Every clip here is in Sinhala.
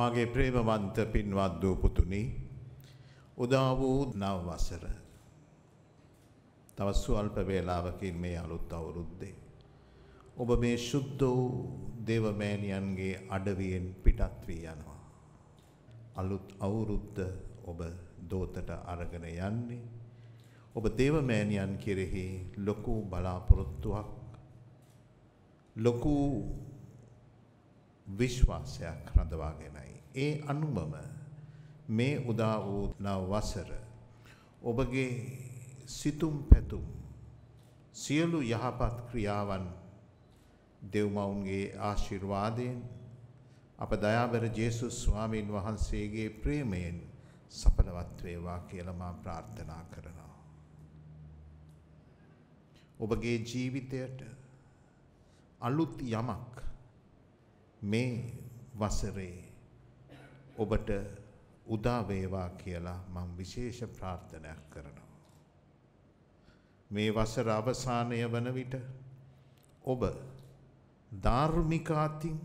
මගේ ප්‍රේමවන්ත පින්වත් දූ පුතුනි උදා වූ නව වසර. තව ස්වල්ප වේලාවකින් මේ අලුත් අවුරුද්දේ. ඔබ මේ ශුද්ධ වූ දේවමෑණියන්ගේ අඩවියෙන් පිටත් වී යනවා. අලුත් අවුරුද්ද ඔබ දෝතට අරගෙන යන්නේ. ඔබ දේවමෑණියන් කෙරෙහි ලොකු බලාපොරොත්තුවක් ලොකු විශ්වාසයක් රඳවාගෙනයි. ඒ අනුමම මේ උදා වූ නව වසර ඔබගේ සිතුම් පැතුම් සියලු යහපත් ක්‍රියාවන් දෙව්මවුන්ගේ ආශිර්වාදයෙන් අප දයාබර ජේසුස් ස්වාමීන් වහන්සේගේ ප්‍රේමයෙන් සඵලවත් වේවා කියලා මා ප්‍රාර්ථනා කරනවා. ඔබගේ ජීවිතයට අලුත් යමක් මේ වසරේ ඔබට උදා වේවා කියලා මම විශේෂ ප්‍රාර්ථනයක් කරනවා. මේ වසර අවසානය වන විට ඔබ ධාර්මිකාතින්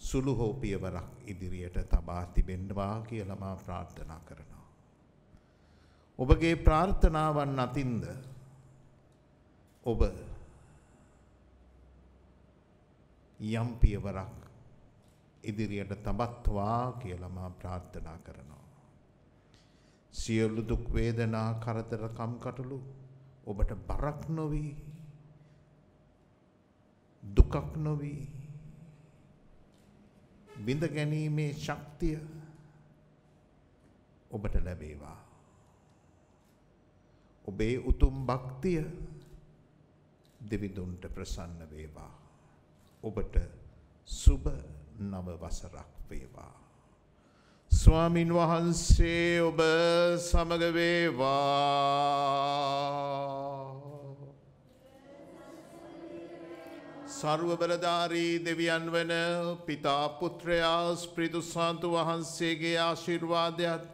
සුළු හෝ පියවරක් ඉදිරියට තබා තිබෙන්නවා කියලා මා ප්‍රාර්ථනා කරනවා. ඔබගේ ප්‍රාර්ථනාවන් අතින්ද ඔබ යම් පියවරක් ඉදිරියට තබත්වා කියලා මා ප්‍රාර්ථනා කරනවා. සියලු දුක් වේදනා කරදර කම්කටොළු ඔබට බරක් නොවී දුකක් නොවී බිඳ ගැනීමේ ශක්තිය ඔබට ලැබේවා. ඔබේ උතුම් භක්තිය දෙවිදුන්ට ප්‍රසන්න වේවා. ඔබට සුබ නව වසරක් වේවා. ස්වාමින් වහන්සේ ඔබ සමග වේවා. සර්ව බලධාරී දෙවියන් වන පිතා පුත්‍රයා ස්ප්‍රිතු සාන්තු වහන්සේගේ ආශිර්වාදයත්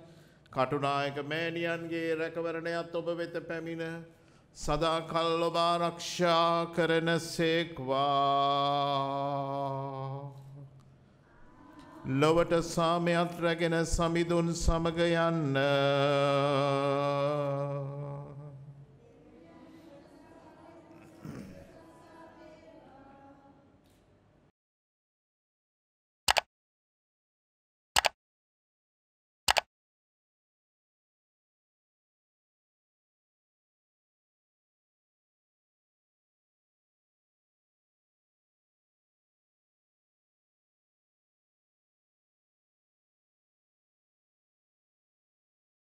කටුනායක මෑණියන්ගේ රැකවරණයත් ඔබ වෙත පැමිණ සදාකල් ඔබ ආරක්ෂා කරන සේක්වා. ලොවට සාමයත් රැගෙන සමිඳුන් සමග යන්න